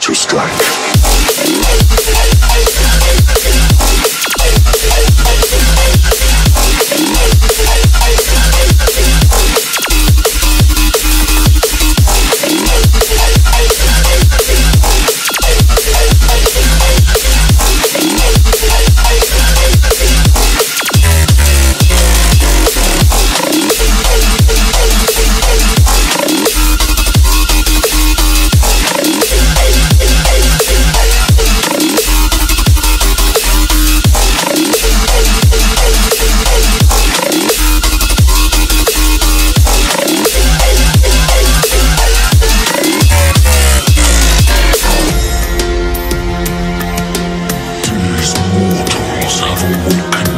to strike. i'm